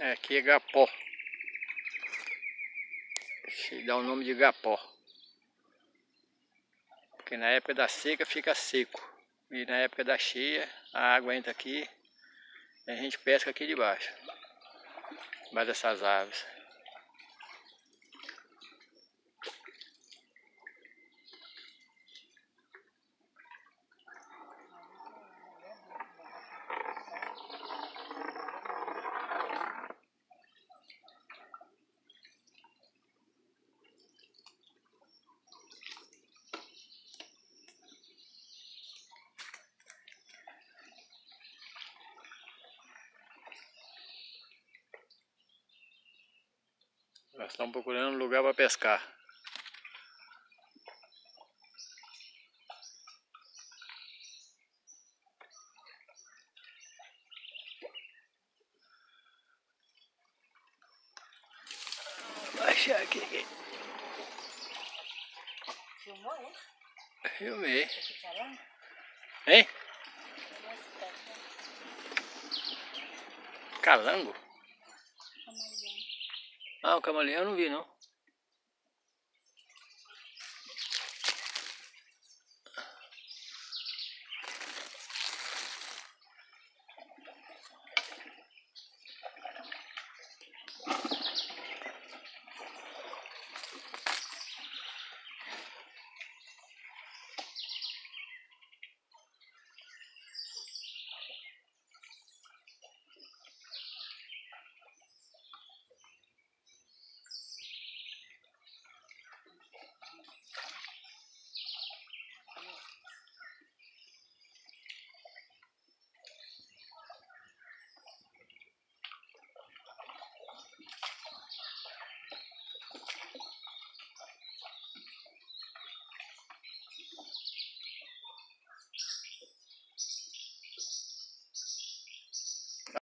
É, aqui é Gapó. Se dá o nome de Gapó. Porque na época da seca fica seco. E na época da cheia, a água entra aqui e a gente pesca aqui debaixo. Embaixo dessas árvores. Nós estamos procurando um lugar para pescar. Achar aqui. Filmou, hein? Filmei. Calango? Hein? Calango? Ah, o camaleão eu não vi não.